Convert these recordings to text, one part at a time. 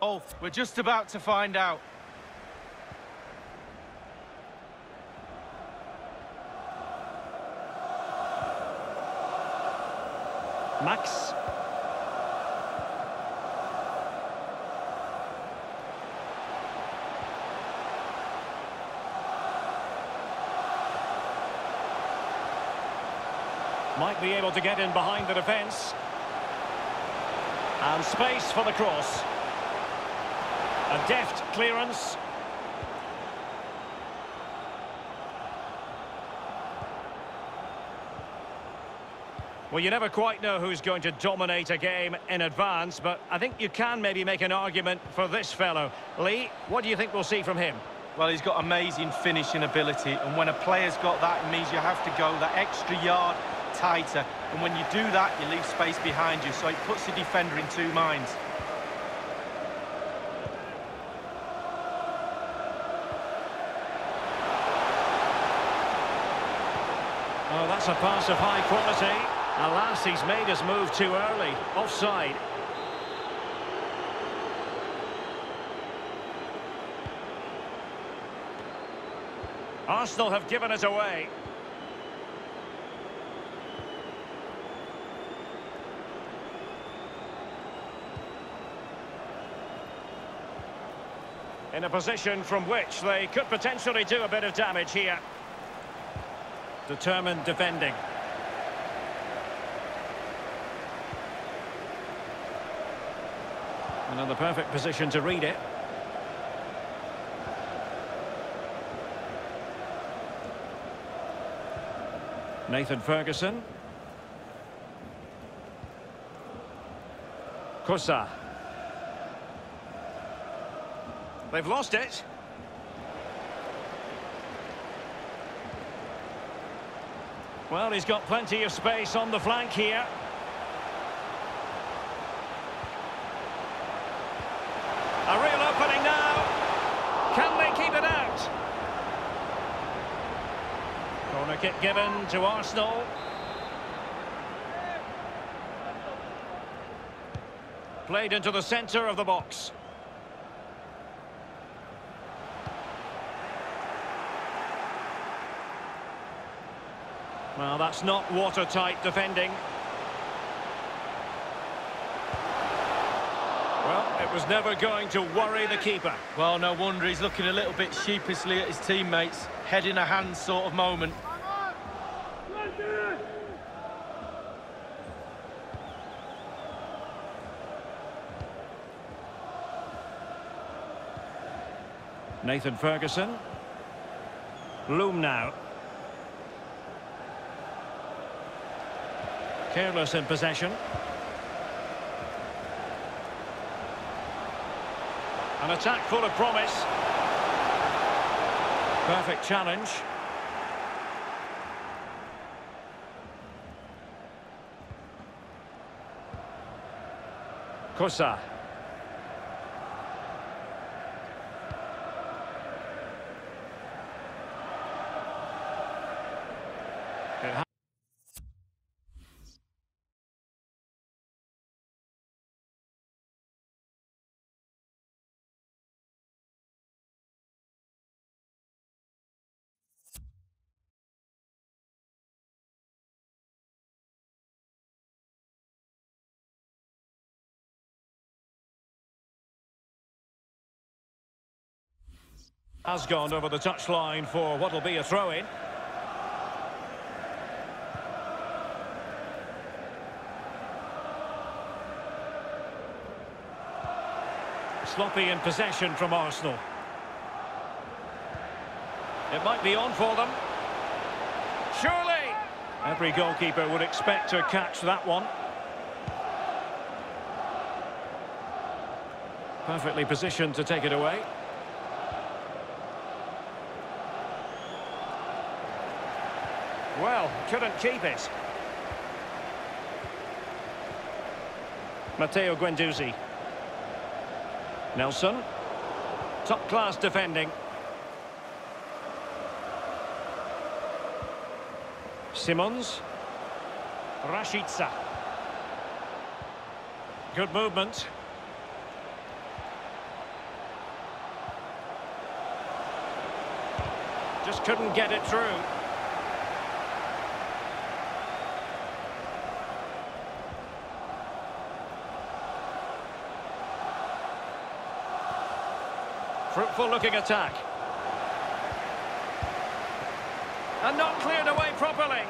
Oh, we're just about to find out. Max. Might be able to get in behind the defence. And space for the cross. A deft clearance. Well, you never quite know who's going to dominate a game in advance, but I think you can maybe make an argument for this fellow. Lee, what do you think we'll see from him? Well, he's got amazing finishing ability, and when a player's got that, it means you have to go that extra yard tighter. And when you do that, you leave space behind you, so it puts the defender in two minds. Oh, that's a pass of high quality. Alas, he's made his move too early. Offside. Arsenal have given it away. In a position from which they could potentially do a bit of damage here. Determined defending. Another perfect position to read it. Nathan Ferguson. Konsa. They've lost it. Well, he's got plenty of space on the flank here. A real opening now. Can they keep it out? Corner kick given to Arsenal. Played into the centre of the box. Well, that's not watertight defending. Well, it was never going to worry the keeper. Well, no wonder he's looking a little bit sheepishly at his teammates. Head in a hand sort of moment. Nathan Ferguson. Loom now. Careless in possession. An attack full of promise. Perfect challenge. Konsa. Has gone over the touchline for what will be a throw-in. Sloppy in possession from Arsenal. It might be on for them. Surely! Every goalkeeper would expect to catch that one. Perfectly positioned to take it away. Well, couldn't keep it. Matteo Guendouzi. Nelson. Top-class defending. Simons. Rashica. Good movement. Just couldn't get it through. Fruitful looking attack. And not cleared away properly.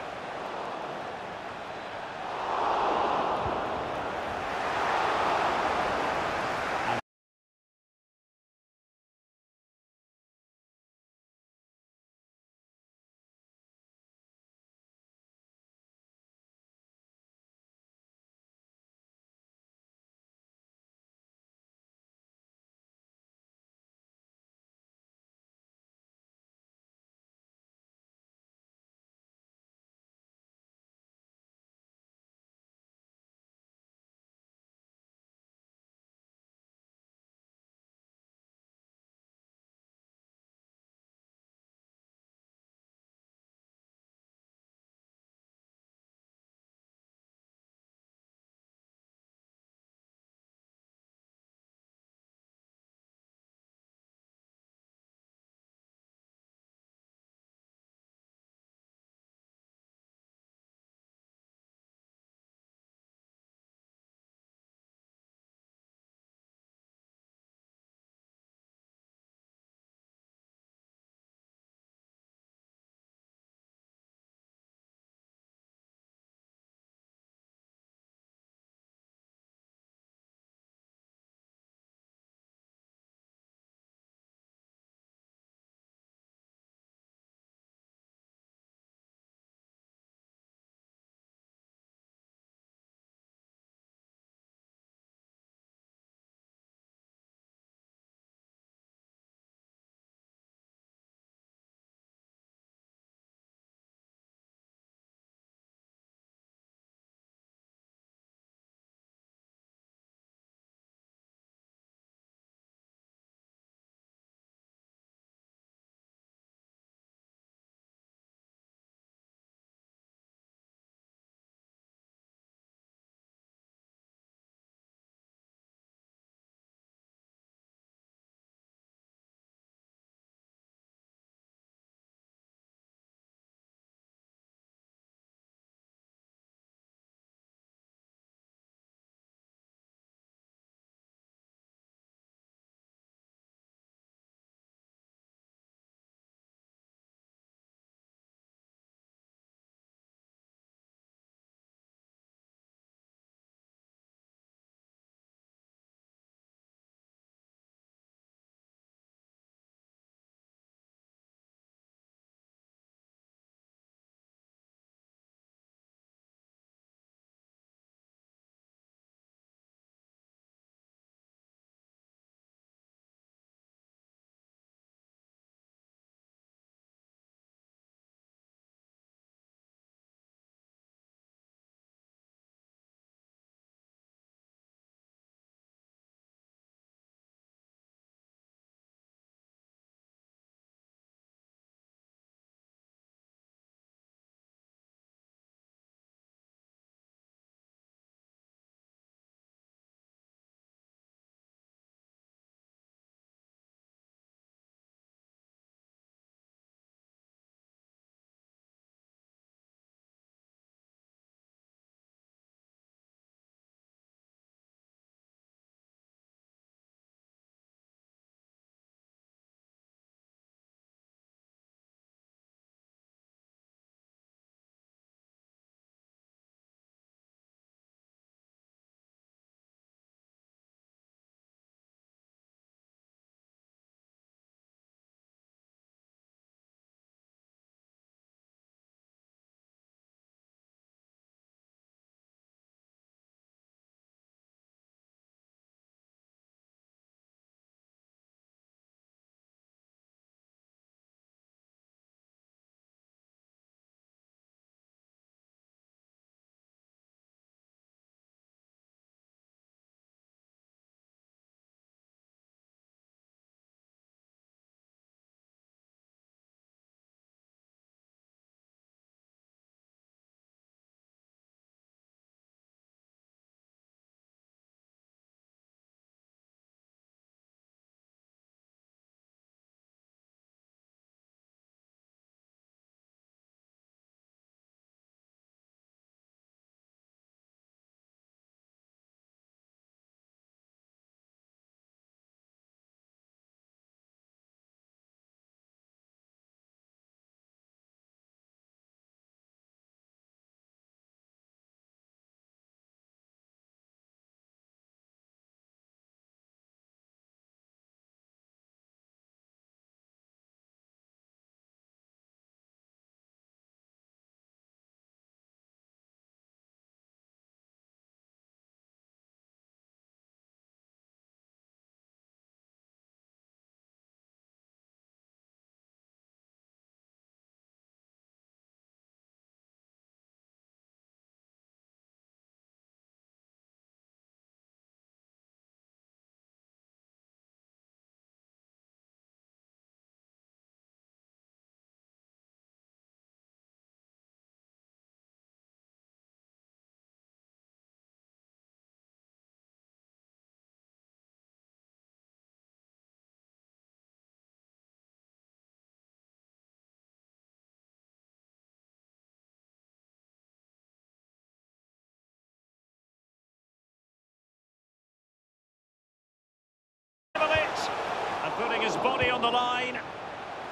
Putting his body on the line.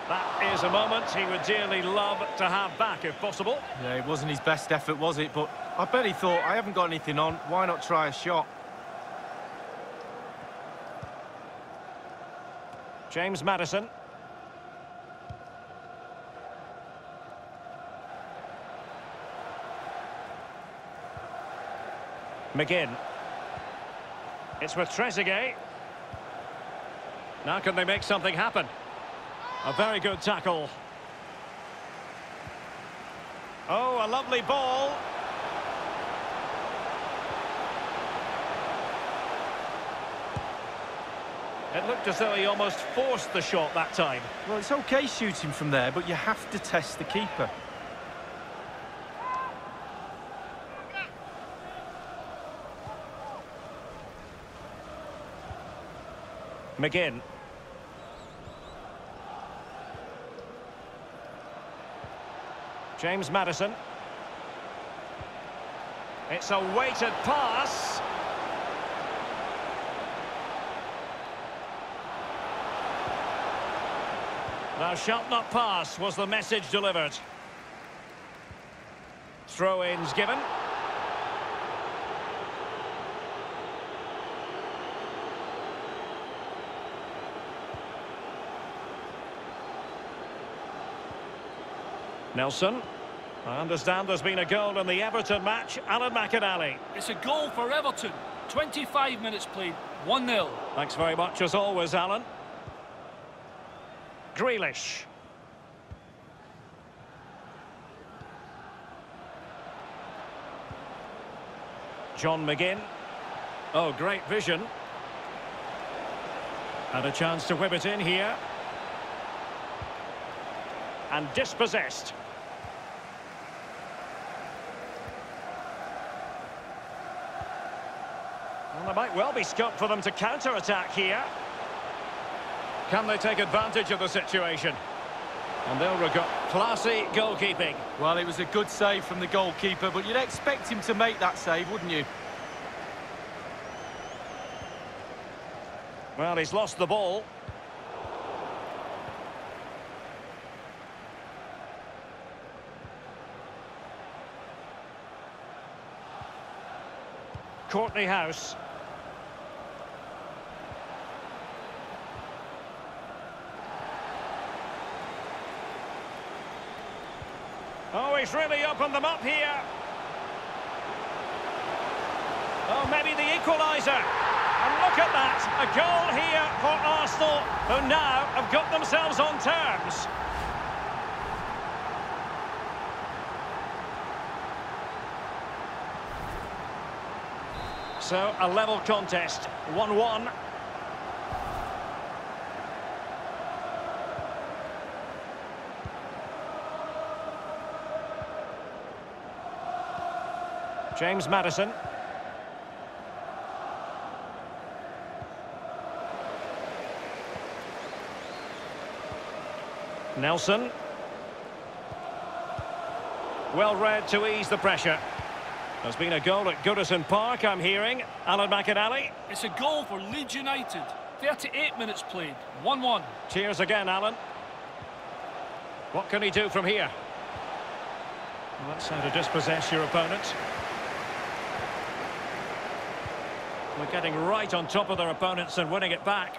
That is a moment he would dearly love to have back, if possible. Yeah, it wasn't his best effort, was it? But I bet he thought, I haven't got anything on, why not try a shot? James Maddison. McGinn. It's with Trezeguet. Now can they make something happen? A very good tackle. Oh, a lovely ball. It looked as though he almost forced the shot that time. Well, it's okay shooting from there, but you have to test the keeper. McGinn. James Maddison. It's a weighted pass. Thou shalt not pass was the message delivered. Throw-ins given. Nelson. I understand there's been a goal in the Everton match. Alan McInally. It's a goal for Everton. 25 minutes played, 1-0. Thanks very much as always, Alan. Grealish. John McGinn. Oh, great vision. Had a chance to whip it in here. And dispossessed. Well, there might well be scope for them to counter-attack here. Can they take advantage of the situation? And they'll regard classy goalkeeping. Well, it was a good save from the goalkeeper, but you'd expect him to make that save, wouldn't you? Well, he's lost the ball. Kortney Hause. Oh, he's really opened them up here. Oh, maybe the equaliser. And look at that, a goal here for Arsenal, who now have got themselves on terms. So, a level contest, 1-1. James Maddison. Nelson. Well read to ease the pressure. There's been a goal at Goodison Park, I'm hearing. Alan McInally. It's a goal for Leeds United. 38 minutes played, 1-1. Cheers again, Alan. What can he do from here? Well, that's how to dispossess your opponent. We're getting right on top of their opponents and winning it back.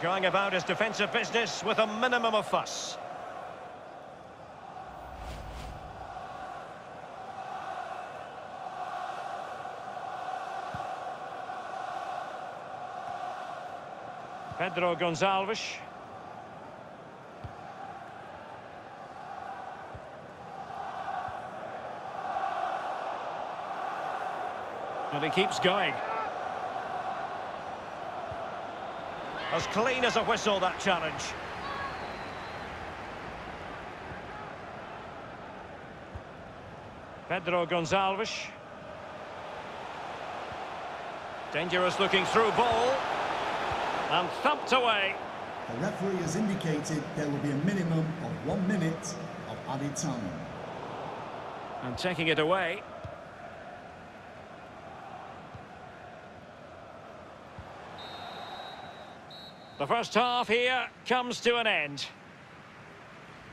Going about his defensive business with a minimum of fuss. Pedro Gonçalves. And he keeps going. As clean as a whistle, that challenge. Pedro Gonçalves. Dangerous looking through ball. And thumped away. The referee has indicated there will be a minimum of one minute of added time. And taking it away. The first half here comes to an end.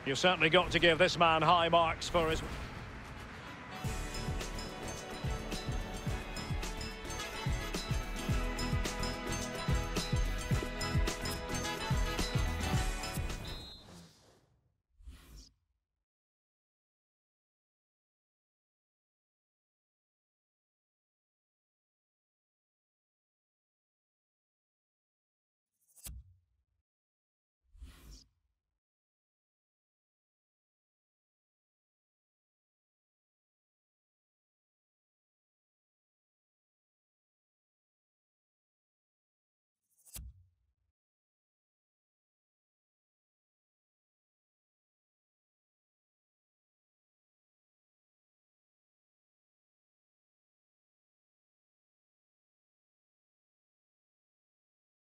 You've certainly got to give this man high marks for his...